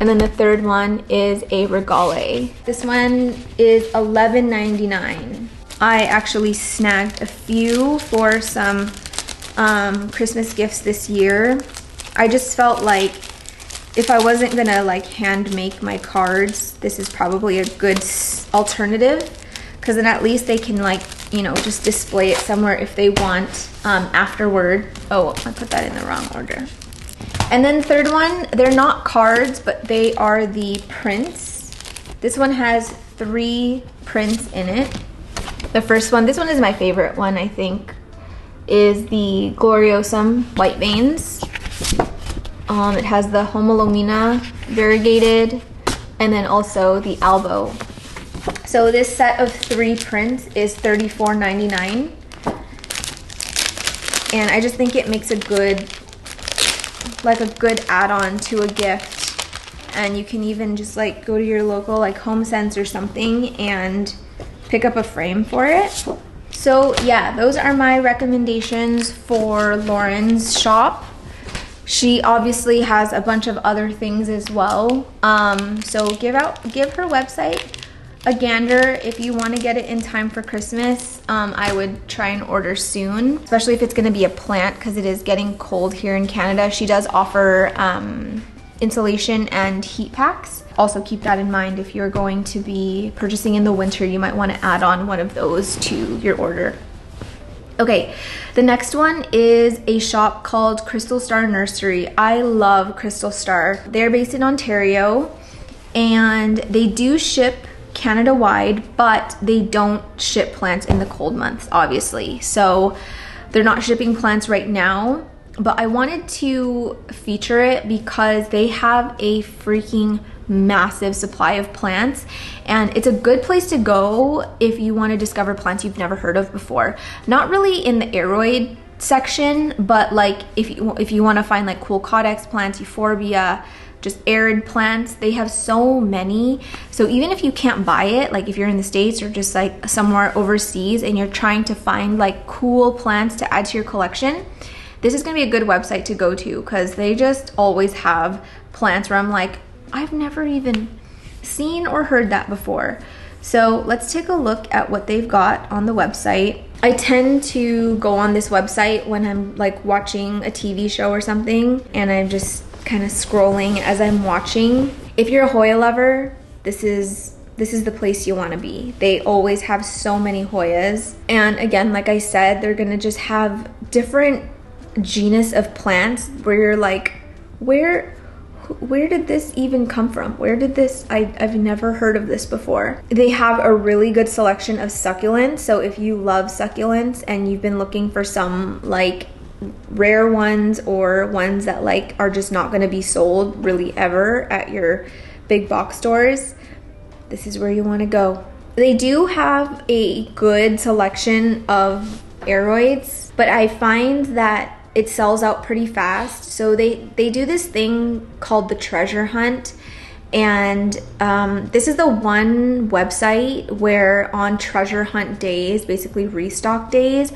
And then the third one is a Regale. This one is $11.99. I actually snagged a few for some um, Christmas gifts this year. I just felt like if I wasn't gonna like hand make my cards, this is probably a good alternative because then at least they can like, you know, just display it somewhere if they want um, afterward. Oh, I put that in the wrong order. And then third one, they're not cards, but they are the prints. This one has three prints in it. The first one, this one is my favorite one, I think, is the Gloriosum White Veins. Um, it has the Homalomena variegated, and then also the Albo so this set of three prints is $34.99. And I just think it makes a good, like a good add-on to a gift. And you can even just like go to your local like HomeSense or something and pick up a frame for it. So yeah, those are my recommendations for Lauren's shop. She obviously has a bunch of other things as well. Um, so give out, give her website a gander if you want to get it in time for Christmas. Um, I would try and order soon, especially if it's going to be a plant because it is getting cold here in Canada. She does offer um, insulation and heat packs. Also keep that in mind if you're going to be purchasing in the winter, you might want to add on one of those to your order. Okay, the next one is a shop called Crystal Star Nursery. I love Crystal Star. They're based in Ontario and they do ship Canada wide, but they don't ship plants in the cold months, obviously. So they're not shipping plants right now, but I wanted to feature it because they have a freaking massive supply of plants and it's a good place to go if you want to discover plants you've never heard of before. Not really in the aroid section, but like if you if you want to find like cool caudex plants, euphorbia, just arid plants. They have so many. So even if you can't buy it, like if you're in the States or just like somewhere overseas and you're trying to find like cool plants to add to your collection, this is gonna be a good website to go to because they just always have plants where I'm like, I've never even seen or heard that before. So let's take a look at what they've got on the website. I tend to go on this website when I'm like watching a TV show or something and I'm just kind of scrolling as I'm watching. If you're a Hoya lover, this is this is the place you want to be. They always have so many Hoyas. And again, like I said, they're going to just have different genus of plants where you're like, where where did this even come from? Where did this, I, I've never heard of this before. They have a really good selection of succulents. So if you love succulents and you've been looking for some like rare ones or ones that like are just not gonna be sold really ever at your big box stores, this is where you wanna go. They do have a good selection of aroids, but I find that it sells out pretty fast. So they they do this thing called the treasure hunt, and um, this is the one website where on treasure hunt days, basically restock days,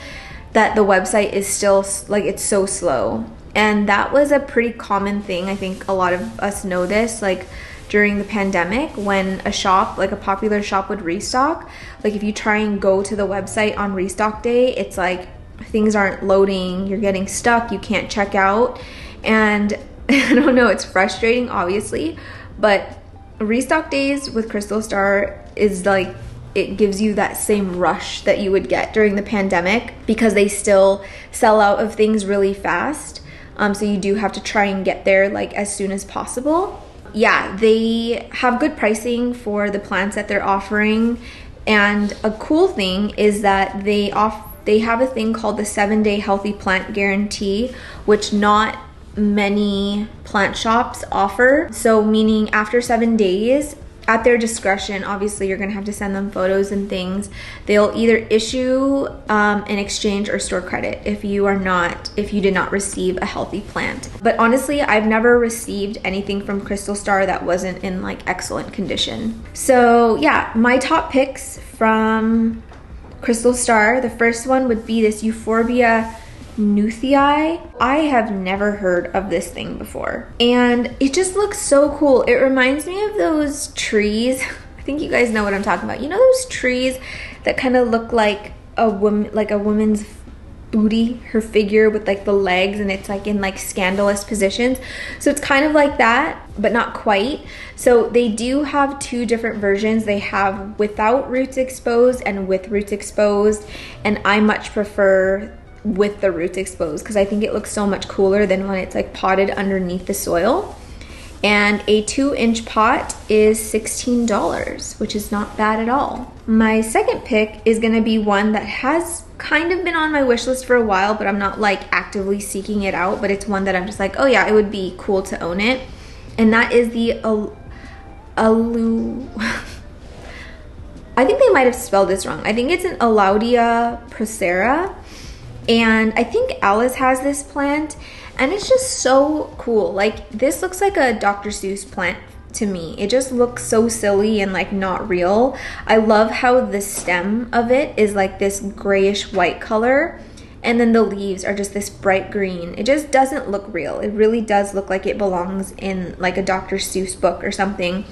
that the website is still like it's so slow. And that was a pretty common thing. I think a lot of us know this. Like during the pandemic when a shop like a popular shop would restock like if you try and go to the website on restock day it's like things aren't loading, you're getting stuck, you can't check out. And <laughs> I don't know, it's frustrating, obviously, but restock days with Crystal Star is like it gives you that same rush that you would get during the pandemic because they still sell out of things really fast. Um, so you do have to try and get there like as soon as possible. Yeah, they have good pricing for the plants that they're offering. And a cool thing is that they offer they have a thing called the seven day healthy plant guarantee, which not many plant shops offer. So, meaning after seven days, at their discretion, obviously, you're gonna have to send them photos and things. They'll either issue um, an exchange or store credit if you are not, if you did not receive a healthy plant. But honestly, I've never received anything from Crystal Star that wasn't in like excellent condition. So, yeah, my top picks from crystal star. The first one would be this Euphorbia Knuthii. I have never heard of this thing before. And it just looks so cool. It reminds me of those trees. <laughs> I think you guys know what I'm talking about. You know those trees that kind of look like a woman like a woman's booty, her figure with like the legs and it's like in like scandalous positions. So it's kind of like that, but not quite. So they do have two different versions. They have without roots exposed and with roots exposed. And I much prefer with the roots exposed because I think it looks so much cooler than when it's like potted underneath the soil. And a two inch pot is $16, which is not bad at all. My second pick is gonna be one that has kind of been on my wish list for a while, but I'm not like actively seeking it out. But it's one that I'm just like, oh yeah, it would be cool to own it. And that is the Al- Alu. <laughs> I think they might have spelled this wrong. I think it's an Alluaudia procera. And I think Alice has this plant and it's just so cool. Like this looks like a Dr. Seuss plant to me. It just looks so silly and like not real. I love how the stem of it is like this grayish white color and then the leaves are just this bright green. It just doesn't look real. It really does look like it belongs in like a Dr. Seuss book or something.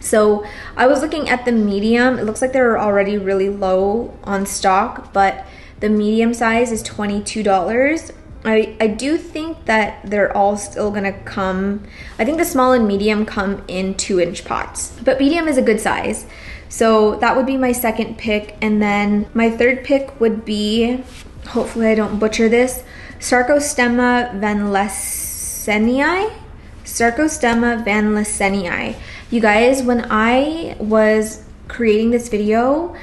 So I was looking at the medium. It looks like they're already really low on stock, but the medium size is $22 I, I do think that they're all still gonna come. I think the small and medium come in two inch pots, but medium is a good size. So that would be my second pick. And then my third pick would be, hopefully I don't butcher this, Sarcostemma van Lessenii. Sarcostemma van Lessenii. You guys, when I was creating this video,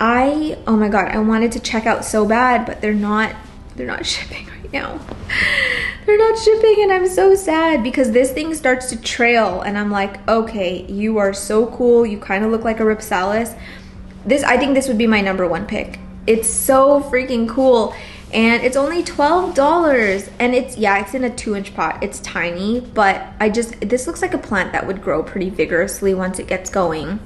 I, oh my God, I wanted to check out so bad, but they're not, they're not <laughs> shipping now. They're not shipping and I'm so sad because this thing starts to trail and I'm like, okay, you are so cool. You kind of look like a Rhipsalis. This, I think this would be my number one pick. It's so freaking cool and it's only $12 and it's yeah it's in a two inch pot it's tiny but i just this looks like a plant that would grow pretty vigorously once it gets going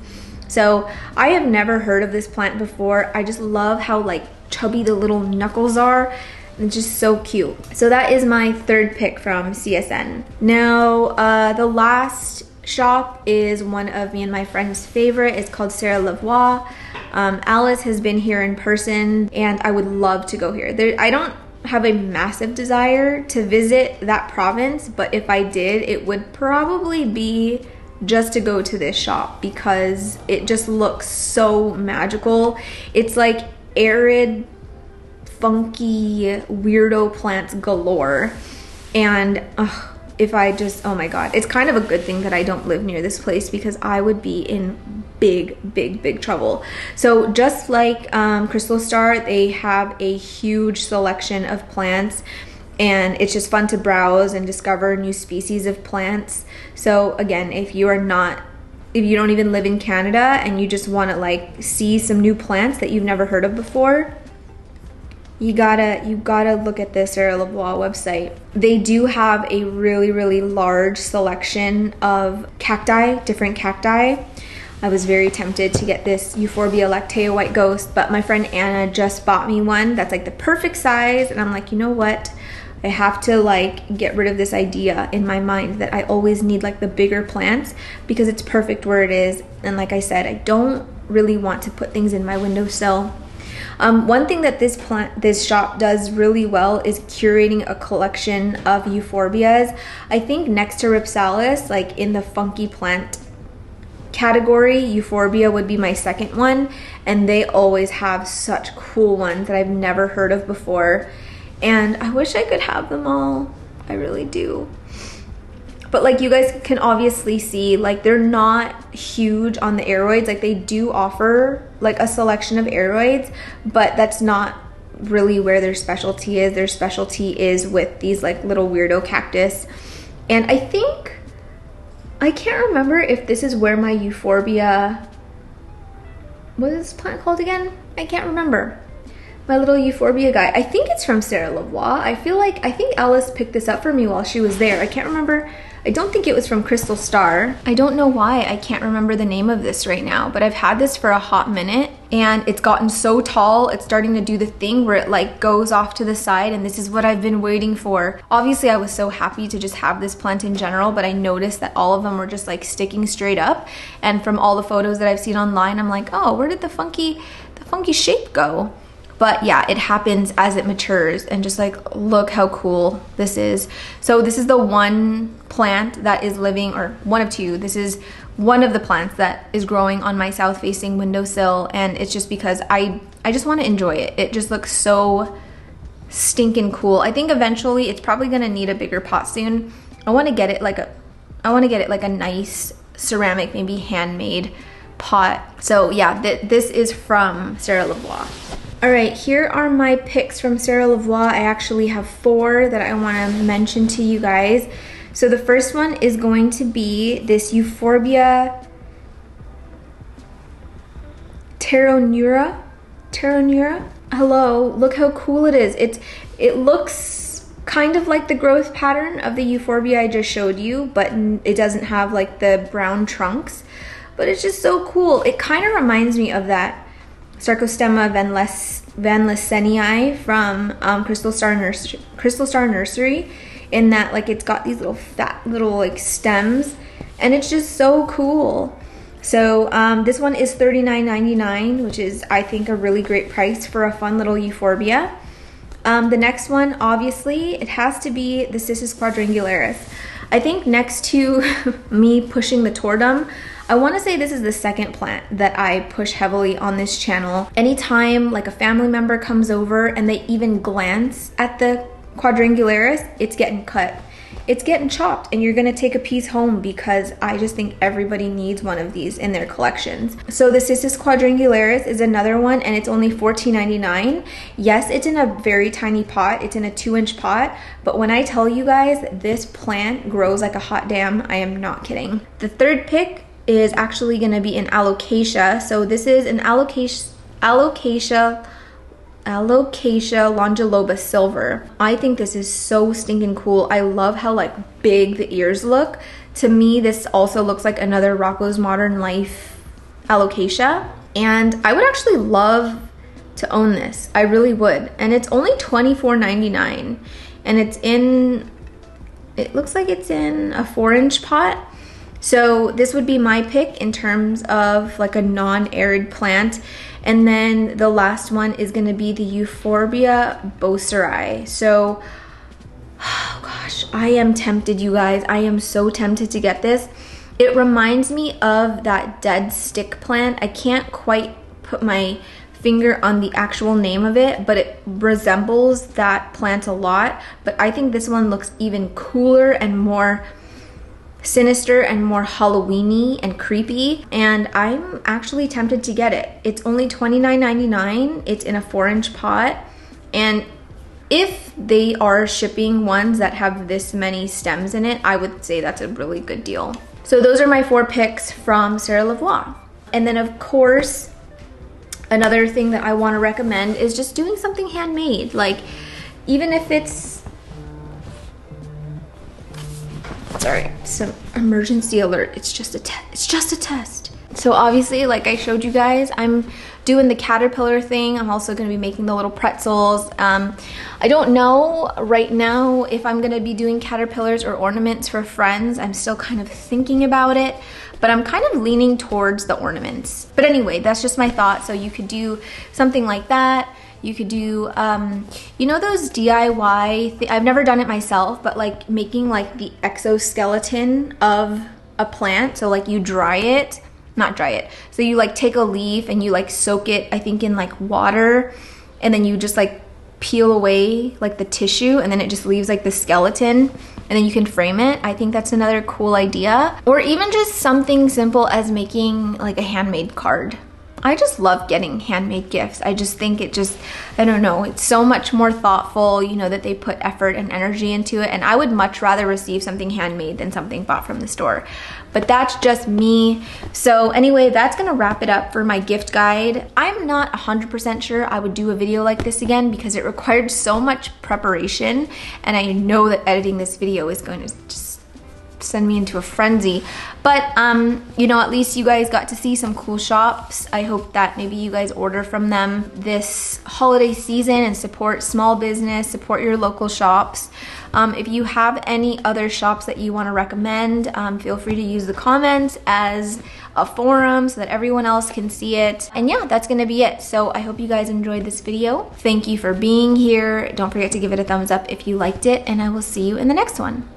so i have never heard of this plant before i just love how like chubby the little knuckles are it's just so cute. So that is my third pick from CSN. Now, uh, the last shop is one of me and my friend's favorite. It's called Serre la Voie. Um, Alice has been here in person and I would love to go here. There, I don't have a massive desire to visit that province, but if I did, it would probably be just to go to this shop because it just looks so magical. It's like arid funky weirdo plants galore. And ugh, if I just, oh my God, it's kind of a good thing that I don't live near this place because I would be in big, big, big trouble. So just like um, Crystal Star, they have a huge selection of plants and it's just fun to browse and discover new species of plants. So again, if you are not if you don't even live in Canada and you just want to like see some new plants that you've never heard of before, you gotta you gotta look at the Serre la Voie website. They do have a really really large selection of cacti, different cacti. I was very tempted to get this Euphorbia lactea white ghost, but my friend Anna just bought me one that's like the perfect size, and I'm like, you know what? I have to like get rid of this idea in my mind that I always need like the bigger plants because it's perfect where it is. And like I said, I don't really want to put things in my windowsill. Um, one thing that this plant, this shop does really well is curating a collection of euphorbias. I think next to Rhipsalis, like in the funky plant category, euphorbia would be my second one. And they always have such cool ones that I've never heard of before and I wish I could have them all. I really do. But like you guys can obviously see, like they're not huge on the aroids. Like they do offer like a selection of aroids, but that's not really where their specialty is. Their specialty is with these like little weirdo cactus. And I think, I can't remember if this is where my euphorbia, what is this plant called again? I can't remember my little euphorbia guy. I think it's from Serre la Voie. I feel like, I think Alice picked this up for me while she was there. I can't remember. I don't think it was from Crystal Star. I don't know why I can't remember the name of this right now, but I've had this for a hot minute and it's gotten so tall, it's starting to do the thing where it like goes off to the side and this is what I've been waiting for. Obviously I was so happy to just have this plant in general, but I noticed that all of them were just like sticking straight up. And from all the photos that I've seen online, I'm like, oh, where did the funky, the funky shape go? But yeah, it happens as it matures and just like, look how cool this is. So this is the one plant that is living, or one of two. This is one of the plants that is growing on my south facing windowsill. And it's just because I, I just want to enjoy it. It just looks so stinking cool. I think eventually it's probably going to need a bigger pot soon. I want to get it like a, I want to get it like a nice ceramic, maybe handmade pot. So yeah, th this is from Serre la Voie. All right, here are my picks from Serre la Voie. I actually have four that I wanna mention to you guys. So the first one is going to be this Euphorbia Pteroneura. Pteroneura? Hello, look how cool it is. It's, it looks kind of like the growth pattern of the Euphorbia I just showed you, but it doesn't have like the brown trunks. But it's just so cool. It kind of reminds me of that Sarcostemma van, from um, Crystal Star Nursery. Crystal Star Nursery, in that like it's got these little fat little like stems, and it's just so cool. So um, this one is $39.99, which is I think a really great price for a fun little euphorbia. Um, the next one, obviously, it has to be the Cissus quadrangularis. I think next to <laughs> me pushing the Tortum, I want to say this is the second plant that I push heavily on this channel. Anytime like a family member comes over and they even glance at the quadrangularis, it's getting cut. It's getting chopped and you're gonna take a piece home because I just think everybody needs one of these in their collections. So the Cissus quadrangularis is another one and it's only $14.99. Yes, it's in a very tiny pot. It's in a two inch pot. But when I tell you guys this plant grows like a hot damn, I am not kidding. The third pick is actually going to be an alocasia. So this is an alocasia, alocasia, alocasia longiloba silver. I think this is so stinking cool. I love how like big the ears look. To me, this also looks like another Rocko's Modern Life alocasia. And I would actually love to own this. I really would. And it's only $24.99. And it's in, it looks like it's in a four inch pot. So this would be my pick in terms of like a non-arid plant. And then the last one is gonna be the Euphorbia boesseri. So, oh <sighs> gosh, I am tempted, you guys. I am so tempted to get this. It reminds me of that dead stick plant. I can't quite put my finger on the actual name of it, but it resembles that plant a lot. But I think this one looks even cooler and more sinister and more Halloweeny and creepy. And I'm actually tempted to get it. It's only $29.99. It's in a four inch pot. And if they are shipping ones that have this many stems in it, I would say that's a really good deal. So those are my four picks from Serre la Voie. And then of course, another thing that I wanna recommend is just doing something handmade. Like even if it's, sorry, some emergency alert. It's just a test, it's just a test. So obviously, like I showed you guys, I'm doing the caterpillar thing. I'm also gonna be making the little pretzels. Um, I don't know right now if I'm gonna be doing caterpillars or ornaments for friends. I'm still kind of thinking about it, but I'm kind of leaning towards the ornaments. But anyway, that's just my thought. So you could do something like that. You could do, um, you know those DIY, I've never done it myself, but like making like the exoskeleton of a plant. So like you dry it not dry it. So you like take a leaf and you like soak it, I think in like water and then you just like peel away like the tissue and then it just leaves like the skeleton and then you can frame it. I think that's another cool idea. Or even just something simple as making like a handmade card. I just love getting handmade gifts. I just think it just, I don't know, it's so much more thoughtful, you know, that they put effort and energy into it. And I would much rather receive something handmade than something bought from the store. But that's just me. So anyway, that's gonna wrap it up for my gift guide. I'm not 100% sure I would do a video like this again because it required so much preparation. And I know that editing this video is going to just send me into a frenzy. But, um, you know, at least you guys got to see some cool shops. I hope that maybe you guys order from them this holiday season and support small business, support your local shops. Um, if you have any other shops that you want to recommend, um, feel free to use the comments as a forum so that everyone else can see it. And yeah, that's gonna be it. So I hope you guys enjoyed this video. Thank you for being here. Don't forget to give it a thumbs up if you liked it, and I will see you in the next one.